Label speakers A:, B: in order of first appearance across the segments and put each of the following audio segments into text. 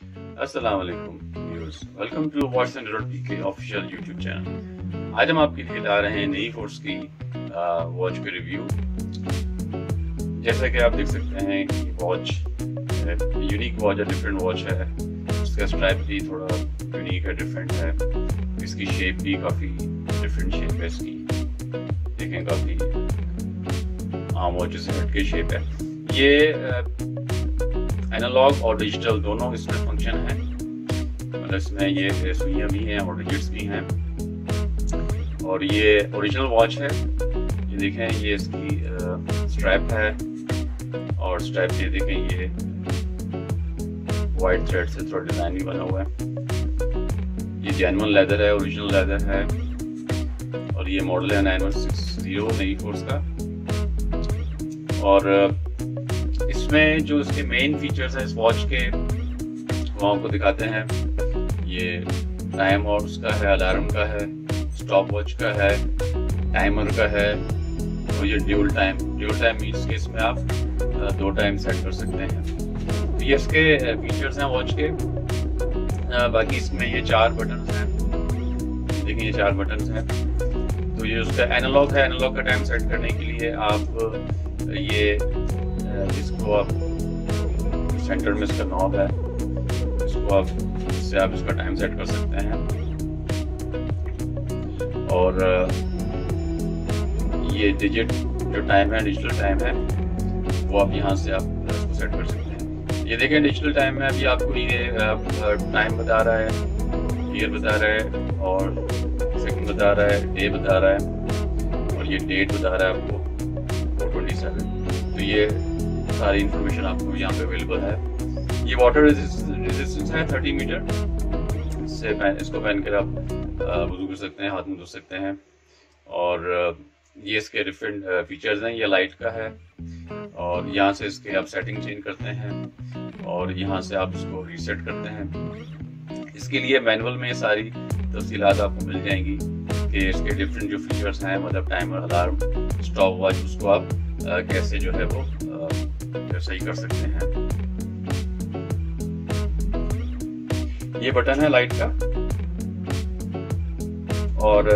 A: अस्सलाम वालेकुम viewers welcome to voice PK official YouTube channel आज हम आपके लिए ला रहे हैं नई फोर्स की वॉच के रिव्यू जैसा कि आप देख सकते हैं कि वॉच यूनिक वॉच है डिफरेंट वॉच है. इसका स्ट्राइप भी थोड़ा यूनिक है डिफरेंट है. इसकी शेप भी काफ़ी डिफरेंट शेप है इसकी. देखें, काफ़ी आम वॉच से हटके शेप है. ये एनालॉग और डिजिटल दोनों इसमें फ़ंक्शन है। मतलब इसमें ये सुइयाँ भी हैं और डिजिट्स भी हैं। और ये ओरिजिनल वॉच है। ये देखें, ये इसकी स्ट्रैप है। और स्ट्रैप ये देखें, ये वाइट थ्रेड से थोड़ा डिज़ाइन भी बना हुआ है। ये जेनवन लेदर है ओरिजिनल लेदर है। और ये मॉडल है nine one six zero naviforce का। और इसमें जो इसके मेन फीचर्स हैं इस वॉच के, वो आपको दिखाते हैं। ये टाइम और उसका है अलार्म का है स्टॉप वॉच का है टाइमर का है, और ये dual time dual time means के इसमें आप दो टाइम सेट कर सकते हैं। तो ये इसके फीचर्स हैं वॉच के। बाकी इसमें ये चार बटन हैं। देखिए, ये चार बटन हैं। तो ये उसका एनालॉग है। एनालॉग का टाइम सेट करने के लिए आप ये इसको आप सेंटर में इसका नॉब है। इसको आप इससे आप इसका टाइम सेट कर सकते हैं। और ये डिजिट जो टाइम है डिजिटल टाइम है, वो आप यहाँ से आप इसको सेट कर सकते हैं। ये देखें डिजिटल टाइम में अभी आपको ये टाइम बता रहा है ईयर बता रहा है, और सेकंड बता रहा है डे बता रहा है, और ये डेट बता रहा है आपको ट्वेंटी सेवन तो ये सारी इंफॉर्मेशन आपको यहाँ पे अवेलेबल है। ये वाटर रेजिस्टेंस है थर्टी मीटर इससे इसको पहन कर आप वज़ू कर सकते हैं, हाथ में धो सकते हैं। और ये इसके डिफरेंट फीचर्स हैं। ये लाइट का है। और यहाँ से इसके आप सेटिंग चेंज करते हैं। और यहाँ से आप इसको रीसेट करते हैं। इसके लिए मैनुअल में सारी तफसीलात आपको मिल जाएँगी कि इसके डिफरेंट जो फीचर्स हैं मतलब टाइमर अलार्म स्टॉप वॉच उसको आप कैसे जो है वो सही कर सकते हैं। ये बटन है लाइट का। और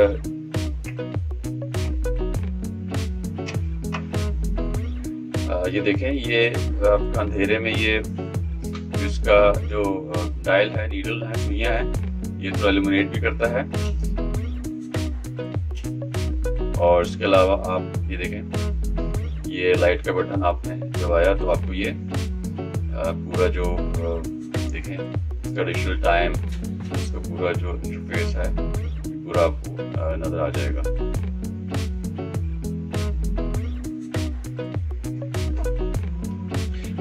A: ये देखें, ये अंधेरे में ये इसका जो डायल है नीडल है सुइया है, ये तो एलिमिनेट भी करता है। और इसके अलावा आप ये देखें ये लाइट का बटन आपने दबाया तो आपको ये पूरा जो देखें डिजिटल टाइम इसका पूरा जो इंटरफेस है, पूरा आपको नज़र आ जाएगा।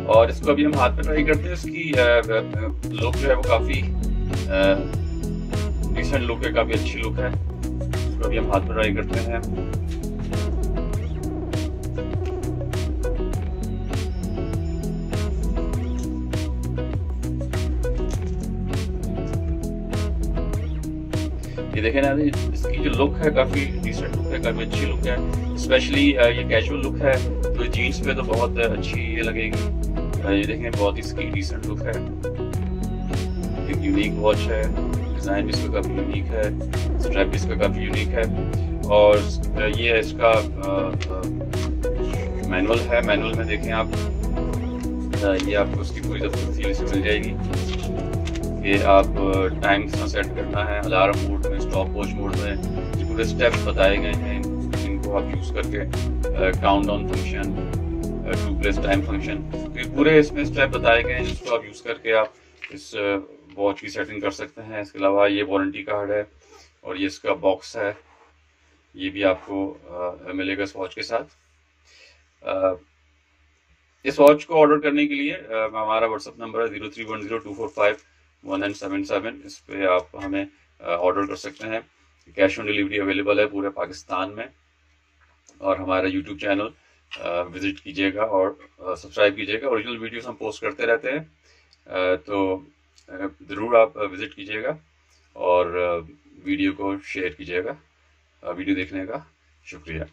A: और इसको अभी हम हाथ में ट्राई करते हैं, इसकी लुक जो है वो काफ़ी डिसेंट लुक है, काफ़ी अच्छी लुक है। इसको अभी हम हाथ में ट्राई करते हैं। ये देखें ना, इसकी जो लुक है काफ़ी डिसेंट लुक है काफ़ी अच्छी लुक है। स्पेशली ये कैजुअल लुक है तो जीन्स पे तो बहुत अच्छी ये लगेगी। ये देखें, बहुत इसकी डिसेंट लुक है। एक यूनिक वॉच है डिज़ाइन भी इसका काफ़ी यूनिक है स्ट्रैप भी इसका काफ़ी यूनिक है। और ये इसका मैनुअल है। मैनुअल में देखें आप ये आपको उसकी पूरी तफसील मिल जाएगी। कि आप टाइम तरह सेट करना है अलार्म मोड में स्टॉप वॉच मोड में ये पूरे स्टेप्स बताए गए हैं इनको आप यूज़ करके countdown function two place time function तो ये पूरे इसमें स्टेप बताए गए हैं जिसको आप यूज़ करके आप इस वॉच की सेटिंग कर सकते हैं। इसके अलावा ये वारंटी कार्ड है और ये इसका बॉक्स है ये भी आपको आ, मिलेगा इस वॉच के साथ। आ, इस वॉच को ऑर्डर करने के लिए हमारा व्हाट्सअप नंबर है zero three one zero two four five one nine seven seven इस पर आप हमें ऑर्डर कर सकते हैं। कैश ऑन डिलीवरी अवेलेबल है पूरे पाकिस्तान में। और हमारा यूट्यूब चैनल विज़िट कीजिएगा और सब्सक्राइब कीजिएगा। ओरिजिनल वीडियोस हम पोस्ट करते रहते हैं। तो ज़रूर आप विज़िट कीजिएगा और वीडियो को शेयर कीजिएगा वीडियो देखने का। शुक्रिया।